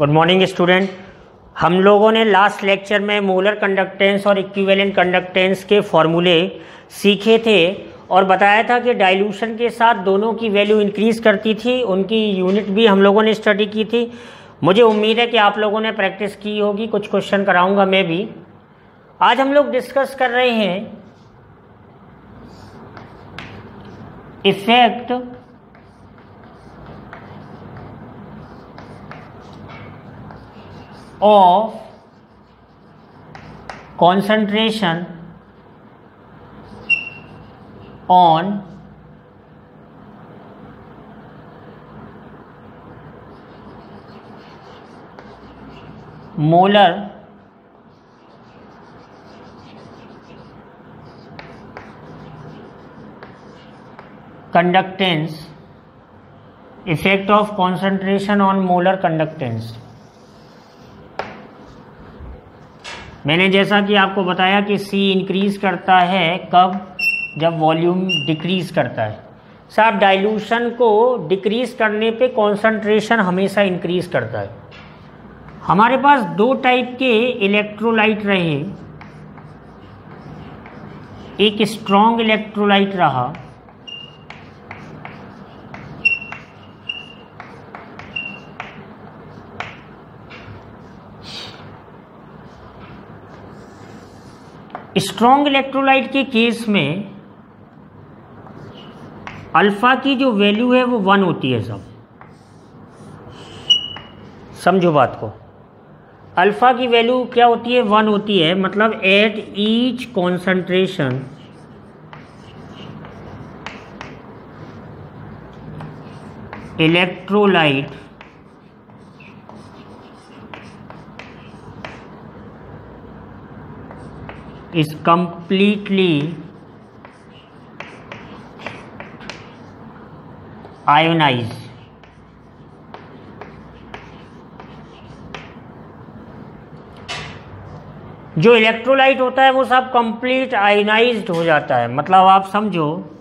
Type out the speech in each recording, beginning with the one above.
Good morning student हम लोगों ने लास्ट लेक्चर में मोलर कंडक्टेंस और इक्विवेलेंट कंडक्टेंस के फॉर्मूले सीखे थे और बताया था कि डाइल्यूशन के साथ दोनों की वैल्यू इंक्रीज़ करती थी। उनकी यूनिट भी हम लोगों ने स्टडी की थी। मुझे उम्मीद है कि आप लोगों ने प्रैक्टिस की होगी। कुछ क्वेश्चन कराऊँगा मैं भी। आज हम लोग डिस्कस कर रहे हैं effect of concentration on molar conductance effect of concentration on molar conductance मैंने जैसा कि आपको बताया कि सी इंक्रीज करता है, कब? जब वॉल्यूम डिक्रीज करता है। साहब डाइल्यूशन को डिक्रीज करने पे कंसंट्रेशन हमेशा इंक्रीज करता है। हमारे पास दो टाइप के इलेक्ट्रोलाइट रहे। एक स्ट्रॉन्ग इलेक्ट्रोलाइट रहा स्ट्रॉन्ग इलेक्ट्रोलाइट के केस में अल्फ़ा की जो वैल्यू है वो वन होती है सब। समझो बात को। अल्फ़ा की वैल्यू क्या होती है? वन होती है मतलब at each concentration electrolyte is completely ionized. जो इलेक्ट्रोलाइट होता है, वो सब कंप्लीट आयोनाइज्ड हो जाता है। मतलब आप समझो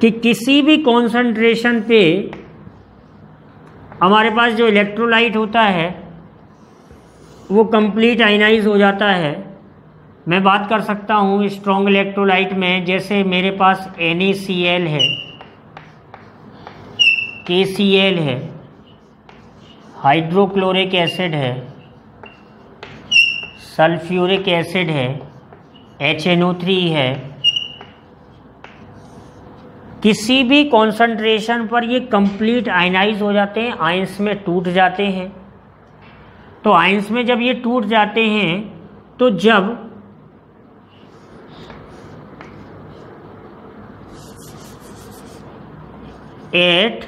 कि किसी भी कॉन्सेंट्रेशन पे हमारे पास जो इलेक्ट्रोलाइट होता है वो कंप्लीट आइनाइज हो जाता है। मैं बात कर सकता हूँ स्ट्रॉन्ग इलेक्ट्रोलाइट में, जैसे मेरे पास एन है। के है। हाइड्रोक्लोरिक एसिड है। सल्फ्यूरिक एसिड है। एच है। किसी भी कॉन्सेंट्रेशन पर ये कंप्लीट आयनाइज हो जाते हैं आइंस में टूट जाते हैं। तो आइंस में जब ये टूट जाते हैं तो जब एट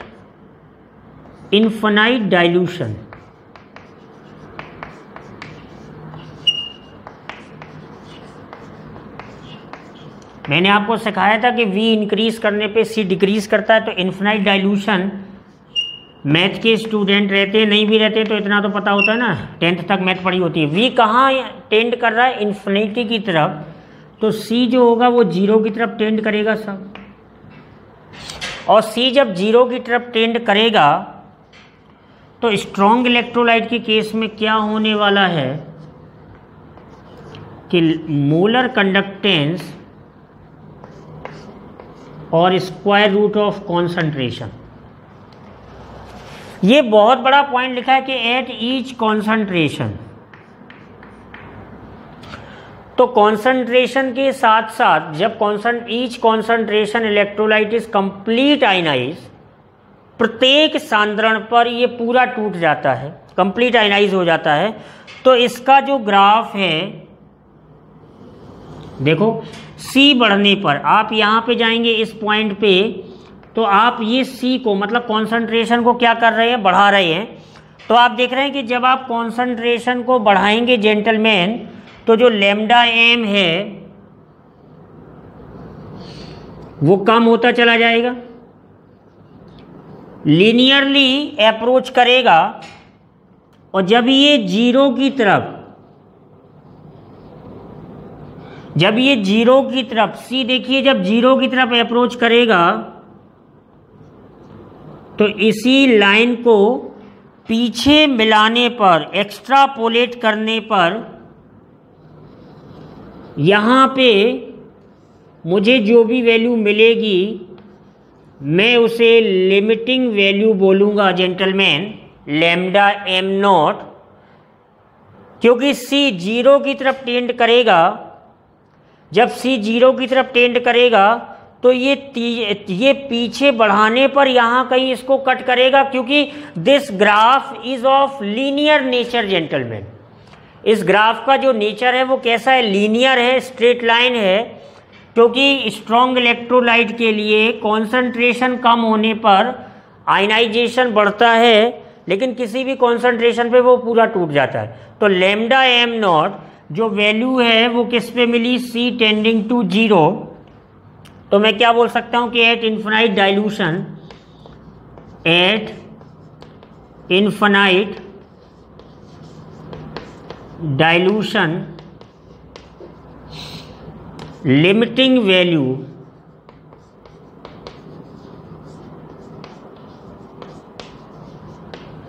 इन्फनाइट डाइल्यूशन, मैंने आपको सिखाया था कि V इंक्रीज करने पे C डिक्रीज करता है तो इन्फनाइट डाइल्यूशन मैथ के स्टूडेंट रहते हैं नहीं भी रहते तो इतना तो पता होता है ना। टेंथ तक मैथ पढ़ी होती है। वी कहाँ टेंड कर रहा है? इन्फिनिटी की तरफ़। तो सी जो होगा, वो ज़ीरो की तरफ़ टेंड करेगा सब। और सी जब ज़ीरो की तरफ़ टेंड करेगा तो स्ट्रॉन्ग इलेक्ट्रोलाइट के केस में क्या होने वाला है? कि मोलर कंडक्टेंस और स्क्वायर रूट ऑफ़ कॉन्सेंट्रेशन। ये बहुत बड़ा पॉइंट लिखा है कि एट ईच कॉन्सेंट्रेशन तो कॉन्सेंट्रेशन के साथ साथ जब consent each concentration electrolyte is complete ionize प्रत्येक सांद्रण पर ये पूरा टूट जाता है कंप्लीट आइनाइज हो जाता है तो इसका जो ग्राफ है, देखो सी बढ़ने पर, आप यहाँ पे जाएँगे इस पॉइंट पे तो आप ये सी को मतलब कॉन्सेंट्रेशन को क्या कर रहे हैं? बढ़ा रहे हैं। तो आप देख रहे हैं कि जब आप कॉन्सेंट्रेशन को बढ़ाएँगे जेंटलमैन तो जो लेमडा एम है, वो कम होता चला जाएगा। लीनियरली अप्रोच करेगा, और जब ये ज़ीरो की तरफ़, जब ये ज़ीरो की तरफ़ सी देखिए, जब ज़ीरो की तरफ़ अप्रोच करेगा तो इसी लाइन को पीछे मिलाने पर एक्स्ट्रापोलेट करने पर, यहाँ पे मुझे जो भी वैल्यू मिलेगी, मैं उसे लिमिटिंग वैल्यू बोलूँगा जेंटलमैन लेमडा एम नॉट क्योंकि सी ज़ीरो की तरफ़ टेंड करेगा। जब सी ज़ीरो की तरफ़ टेंड करेगा तो ये ये पीछे बढ़ाने पर यहाँ कहीं इसको कट करेगा, क्योंकि this graph is of linear nature gentleman इस ग्राफ का जो नेचर है, वो कैसा है? लीनियर है स्ट्रेट लाइन है, क्योंकि स्ट्रॉन्ग इलेक्ट्रोलाइट के लिए कॉन्सेंट्रेशन कम होने पर आयनाइजेशन बढ़ता है, लेकिन किसी भी कॉन्सेंट्रेशन पे वो पूरा टूट जाता है। तो लेमडा एम नॉट जो वैल्यू है, वो किस पे मिली? सी टेंडिंग टू ज़ीरो तो मैं क्या बोल सकता हूँ कि at infinite dilution at infinite dilution limiting value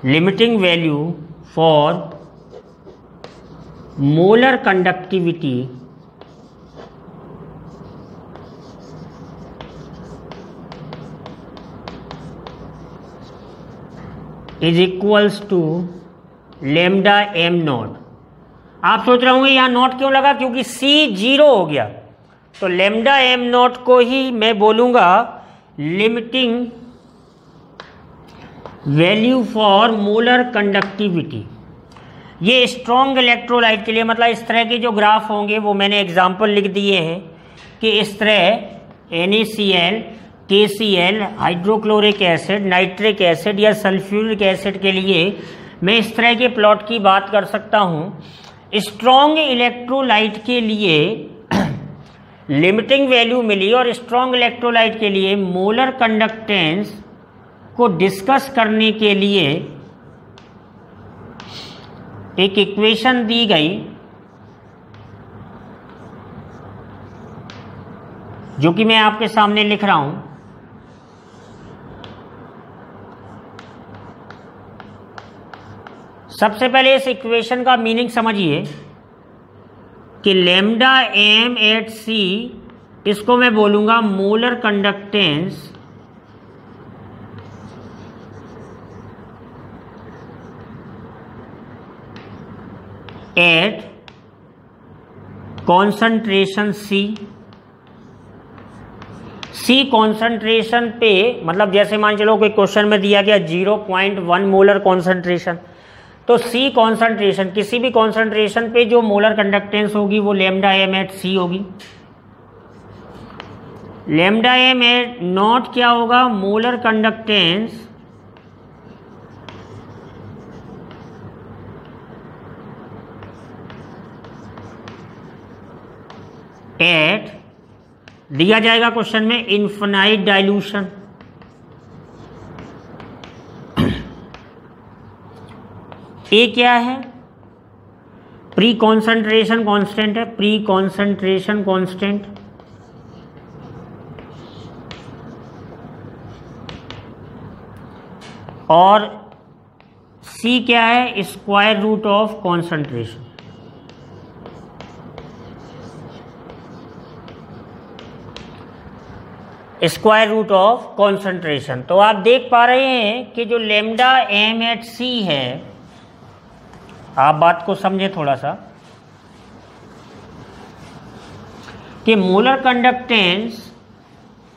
limiting value for molar conductivity is equals to lambda M nought आप सोच रहे होंगे, यहाँ नॉट क्यों लगा? क्योंकि सी ज़ीरो हो गया। तो लेमडा एम नॉट को ही मैं बोलूँगा limiting value for molar conductivity ये स्ट्रॉन्ग इलेक्ट्रोलाइट के लिए मतलब इस तरह के जो ग्राफ होंगे, वो मैंने एग्ज़ाम्पल लिख दिए हैं कि इस तरह N K C L hydrochloric acid nitric acid या सल्फ्यूरिक एसिड के लिए मैं इस तरह के प्लॉट की बात कर सकता हूँ। स्ट्रॉन्ग इलेक्ट्रोलाइट के लिए लिमिटिंग वैल्यू मिली और स्ट्रॉन्ग इलेक्ट्रोलाइट के लिए मोलर कंडक्टेंस को डिस्कस करने के लिए एक इक्वेशन दी गई, जो कि मैं आपके सामने लिख रहा हूँ। सबसे पहले इस इक्वेशन का मीनिंग समझिए कि लेमडा एम एट सी इसको मैं बोलूँगा molar conductance at concentration C C concentration पे मतलब जैसे मान चलो कोई क्वेश्चन में दिया गया zero point one molar concentration तो सी कॉन्सेंट्रेशन किसी भी कॉन्सेंट्रेशन पे जो मोलर कंडक्टेंस होगी, वो लेमडा एम एट सी होगी। लेमडा एम एट नॉट क्या होगा? मोलर कंडक्टेंस एट दिया जाएगा क्वेश्चन में इन्फनाइट डाइल्यूशन ए क्या है? प्री कॉन्सेंट्रेशन कांस्टेंट है। प्री कॉन्सेंट्रेशन कांस्टेंट और सी क्या है? Square root of concentration square root of concentration तो आप देख पा रहे हैं कि जो लेमडा एम एट सी है आप बात को समझें थोड़ा सा, कि molar conductance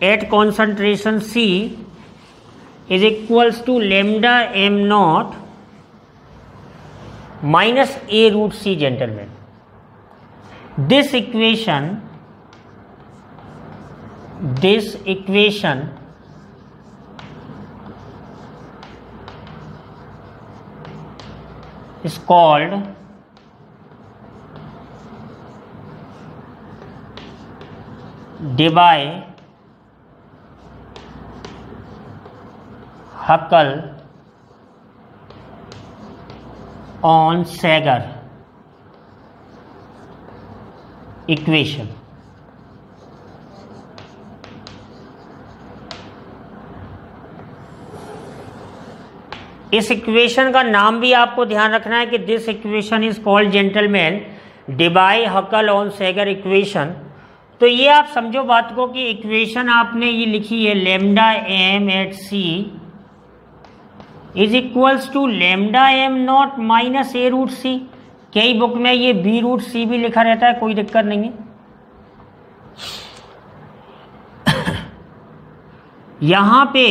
at concentration C is equals to lambda M naught minus A root C gentleman this equation this equation is called Debye Huckel on Sager equation इस इक्वेशन का नाम भी आपको ध्यान रखना है कि this equation is called gentleman Debye Huckel Onsager equation तो ये आप समझो बात को कि इक्वेशन आपने ये लिखी है lambda M at C is equals to lambda M nought minus A root C कई बुक में ये बी रूट सी भी लिखा रहता है, कोई दिक्कत नहीं है। यहाँ पे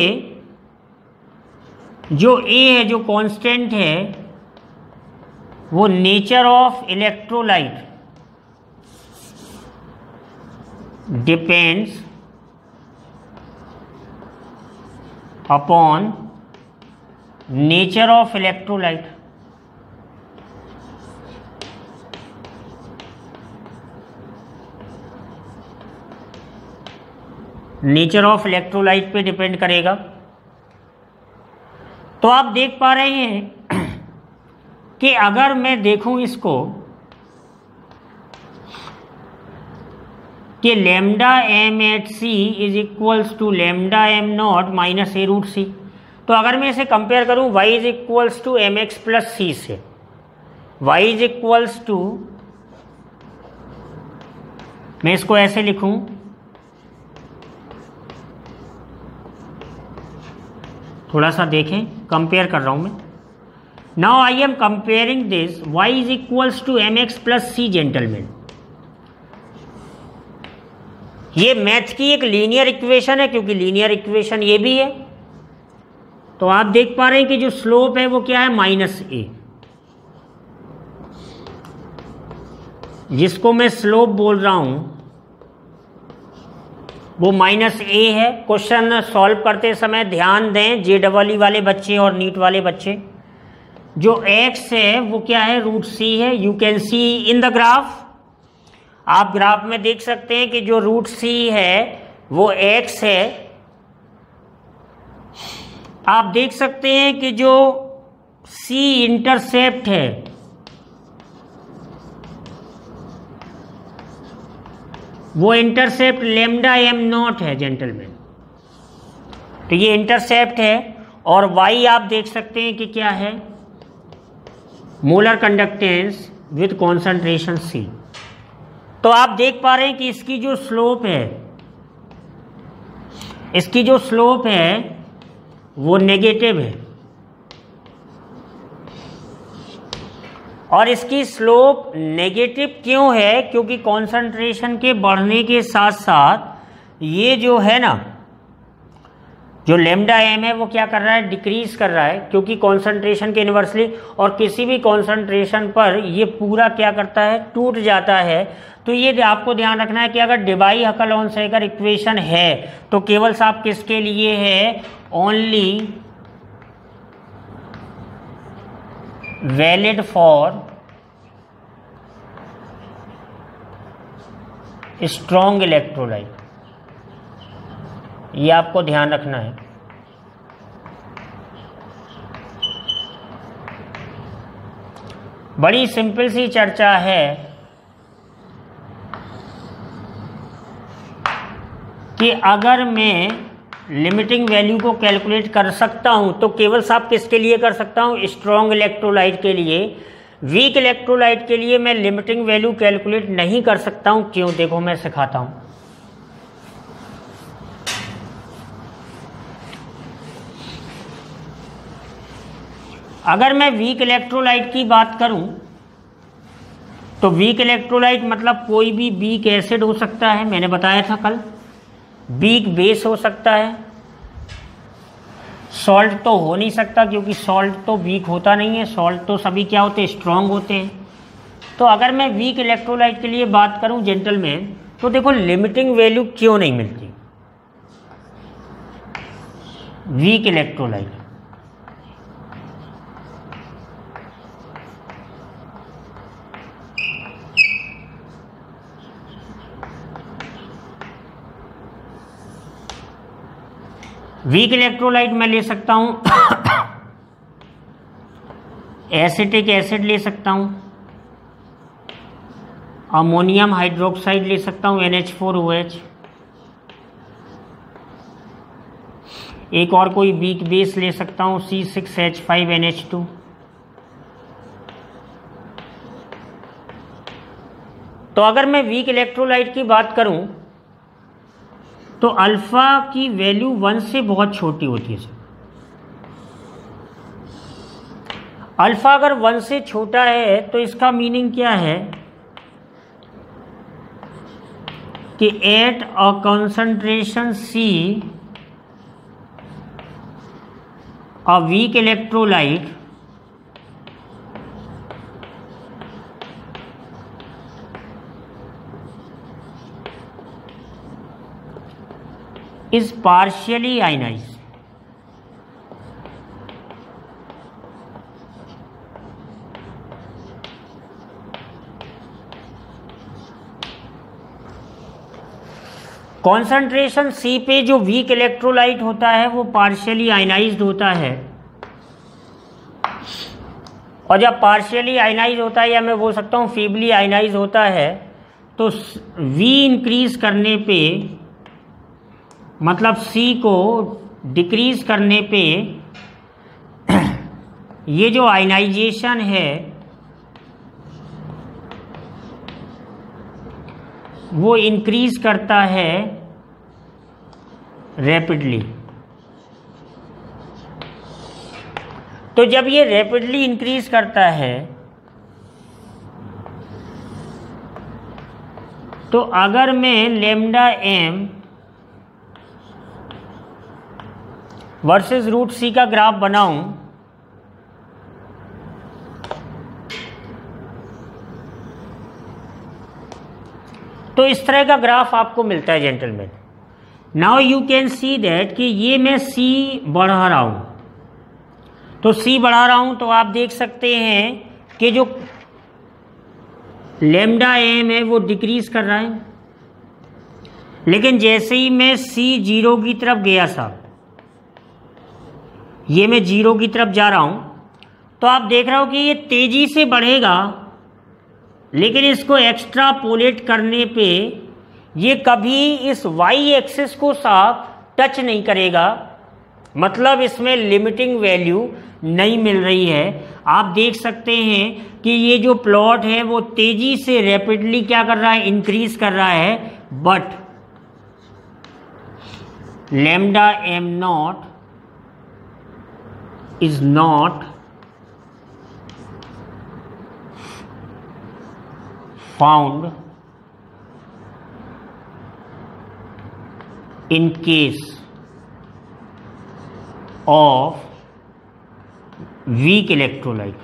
जो ए है, जो कांस्टेंट है, वो nature of electrolyte depends upon nature of electrolyte nature of electrolyte पे डिपेंड करेगा। तो आप देख पा रहे हैं कि अगर मैं देखूँ इसको, कि lambda M at C is equals to lambda M nought minus A root C तो अगर मैं इसे कंपेयर करूँ, y is equals to M X plus C से y इज़ इक्वल्स टू मैं इसको ऐसे लिखूं, थोड़ा सा देखें। कंपेयर कर रहा हूँ मैं। Now I am comparing this Y is equals to M X plus C gentleman ये मैथ की एक लीनियर इक्वेशन है, क्योंकि लीनियर इक्वेशन ये भी है। तो आप देख पा रहे हैं कि जो स्लोप है, वो क्या है? माइनस ए जिसको मैं स्लोप बोल रहा हूँ वो माइनस ए है। क्वेश्चन सॉल्व करते समय ध्यान दें जे डबल ई वाले बच्चे और नीट वाले बच्चे। जो एक्स है, वो क्या है? रूट सी है। You can see in the graph आप ग्राफ में देख सकते हैं कि जो रूट सी है, वो एक्स है। आप देख सकते हैं कि जो सी इंटरसेप्ट है वो इंटरसेप्ट लेमडा एम नॉट है जेंटलमैन तो ये इंटरसेप्ट है और वाई आप देख सकते हैं कि क्या है? Molar conductance with concentration C तो आप देख पा रहे हैं कि इसकी जो स्लोप है, इसकी जो स्लोप है, वो नेगेटिव है। और इसकी स्लोप नेगेटिव क्यों है? क्योंकि कॉन्सेंट्रेशन के बढ़ने के साथ साथ ये जो है ना, जो लेमडा एम है, वो क्या कर रहा है? डिक्रीज कर रहा है, क्योंकि कॉन्सेंट्रेशन के इन्वर्सली और किसी भी कॉन्सेंट्रेशन पर ये पूरा क्या करता है? टूट जाता है। तो ये आपको ध्यान रखना है कि अगर Debye Huckel Onsager equation है तो केवल साहब किसके लिए है? Only valid for strong electrolyte ये आपको ध्यान रखना है। बड़ी सिंपल सी चर्चा है कि अगर मैं लिमिटिंग वैल्यू को कैलकुलेट कर सकता हूँ तो केवल साहब किसके लिए कर सकता हूँ? स्ट्रॉन्ग इलेक्ट्रोलाइट के लिए। वीक इलेक्ट्रोलाइट के लिए मैं लिमिटिंग वैल्यू कैलकुलेट नहीं कर सकता हूँ। क्यों? देखो, मैं सिखाता हूँ। अगर मैं वीक इलेक्ट्रोलाइट की बात करूँ तो वीक इलेक्ट्रोलाइट मतलब कोई भी वीक एसिड हो सकता है, मैंने बताया था कल। वीक बेस हो सकता है। सॉल्ट तो हो नहीं सकता क्योंकि सॉल्ट तो वीक होता नहीं है। सॉल्ट तो सभी क्या होते हैं? स्ट्रांग होते हैं। तो अगर मैं वीक इलेक्ट्रोलाइट के लिए बात करूँ जेंटलमैन तो देखो लिमिटिंग वैल्यू क्यों नहीं मिलती? वीक इलेक्ट्रोलाइट वीक इलेक्ट्रोलाइट मैं ले सकता हूँ। एसिटिक एसिड ले सकता हूँ। अमोनियम हाइड्रोक्साइड ले सकता हूँ N H four O H एक और कोई वीक बेस ले सकता हूँ C six H five N H two तो अगर मैं वीक इलेक्ट्रोलाइट की बात करूँ तो अल्फ़ा की वैल्यू वन से बहुत छोटी होती है, सर। अल्फ़ा अगर वन से छोटा है तो इसका मीनिंग क्या है? कि at a concentration C a weak electrolyte is partially ionized. Concentration C पे जो वीक इलेक्ट्रोलाइट होता है, वो पार्शियली आयनाइज्ड होता है और जब पार्शियली आयनाइज होता है या मैं बोल सकता हूँ फीबली आयनाइज होता है तो वी इंक्रीज करने पे मतलब सी को डिक्रीज करने पे ये जो आयनाइजेशन है, वो इंक्रीज करता है रैपिडली तो जब ये रैपिडली इंक्रीज करता है तो अगर मैं lambda M versus root C का ग्राफ बनाऊँ। तो इस तरह का ग्राफ आपको मिलता है gentleman now you can see that कि ये मैं सी बढ़ा रहा हूँ। तो सी बढ़ा रहा हूँ तो आप देख सकते हैं कि जो लेमडा एम है वो डिक्रीज कर रहा है। लेकिन जैसे ही मैं सी ज़ीरो की तरफ़ गया साहब ये मैं ज़ीरो की तरफ़ जा रहा हूँ। तो आप देख रहे हो कि ये तेज़ी से बढ़ेगा, लेकिन इसको एक्स्ट्रा पोलेट करने पे ये कभी इस वाई एक्सिस को साफ़ टच नहीं करेगा। मतलब इसमें लिमिटिंग वैल्यू नहीं मिल रही है। आप देख सकते हैं कि ये जो प्लॉट है, वो तेज़ी से रैपिडली क्या कर रहा है? इंक्रीज कर रहा है। But lambda M nought is not found in case of weak electrolyte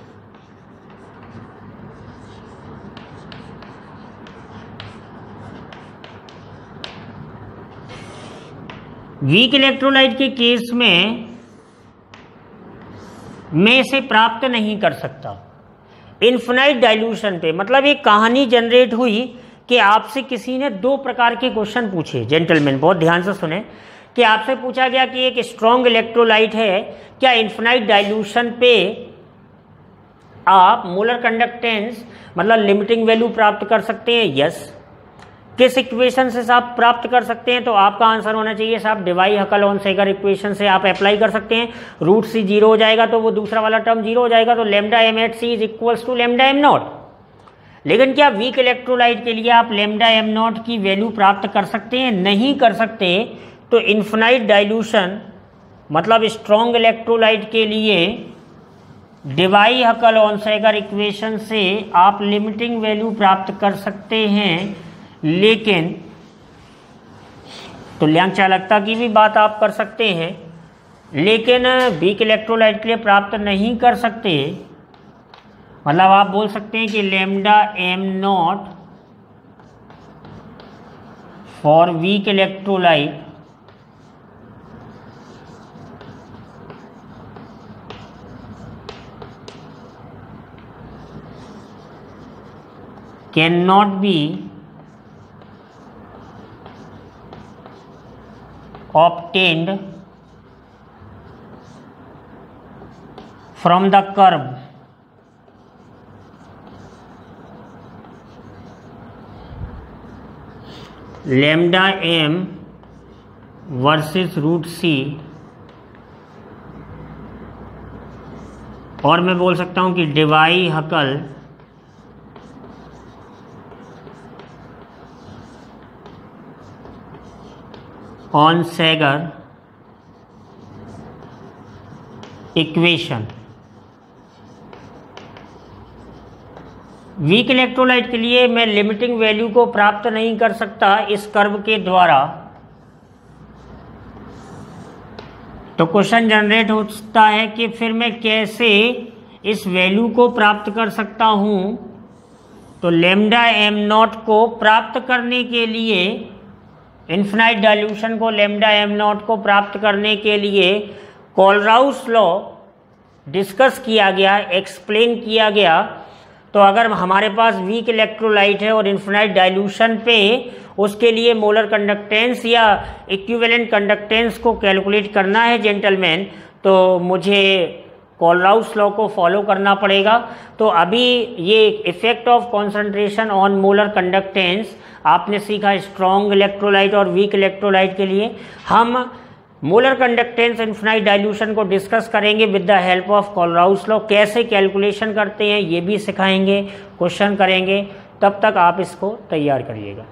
weak electrolyte के केस में मैं इसे प्राप्त नहीं कर सकता। इन्फिनाइट डाइल्यूशन पे मतलब एक कहानी जनरेट हुई कि आपसे किसी ने दो प्रकार के क्वेश्चन पूछे। जेंटलमैन बहुत ध्यान से सुने। कि आपसे पूछा गया कि एक स्ट्रॉन्ग इलेक्ट्रोलाइट है, क्या इन्फिनाइट डाइल्यूशन पे आप मोलर कंडक्टेंस मतलब लिमिटिंग वैल्यू प्राप्त कर सकते हैं? यस किस इक्वेशन से आप प्राप्त कर सकते हैं? तो आपका आंसर होना चाहिए साहब Dibai Huckel Onsager equation से आप अप्लाई कर सकते हैं। रूट सी ज़ीरो हो जाएगा तो वो दूसरा वाला टर्म ज़ीरो हो जाएगा तो lambda M at C is equals to lambda M nought लेकिन क्या वीक इलेक्ट्रोलाइट के लिए आप लेमडा एम नॉट की वैल्यू प्राप्त कर सकते हैं? नहीं कर सकते। तो इन्फिनाइट डाइल्यूशन मतलब स्ट्रॉन्ग इलेक्ट्रोलाइट के लिए Dibai Huckel Onsager equation से आप लिमिटिंग वैल्यू प्राप्त कर सकते हैं। लेकिन तुल्यांक चालकता की भी बात आप कर सकते हैं, लेकिन वीक इलेक्ट्रोलाइट के लिए प्राप्त नहीं कर सकते। मतलब आप बोल सकते हैं कि lambda M nought for weak electrolyte can not be obtained from the curve lambda m versus root c और मैं बोल सकता हूँ कि Debye Huckel Onsager equation. Weak electrolyte के लिए मैं लिमिटिंग वैल्यू को प्राप्त नहीं कर सकता इस कर्व के द्वारा। तो क्वेश्चन जनरेट होता है कि फिर मैं कैसे इस वैल्यू को प्राप्त कर सकता हूँ? तो लेमडा एम नॉट को प्राप्त करने के लिए इन्फिनाइट डाइल्यूशन को लेमडा एम नॉट को प्राप्त करने के लिए कॉलराउस लॉ डिस्कस किया गया एक्सप्लेन किया गया। तो अगर हमारे पास वीक इलेक्ट्रोलाइट है और इन्फिनाइट डाइल्यूशन पे, उसके लिए मोलर कंडक्टेंस या इक्विवेलेंट कंडक्टेंस को कैलकुलेट करना है जेंटलमैन तो मुझे कॉलराउस लॉ को फॉलो करना पड़ेगा। तो अभी ये effect of concentration on molar conductance आपने सीखा स्ट्रॉन्ग इलेक्ट्रोलाइट और वीक इलेक्ट्रोलाइट के लिए। हम मोलर कंडक्टेंस इन्फिनाइट डाइल्यूशन को डिस्कस करेंगे with the help of Kohlrausch law कैसे कैलकुलेशन करते हैं, ये भी सिखाएँगे क्वेश्चन करेंगे। तब तक आप इसको तैयार करिएगा।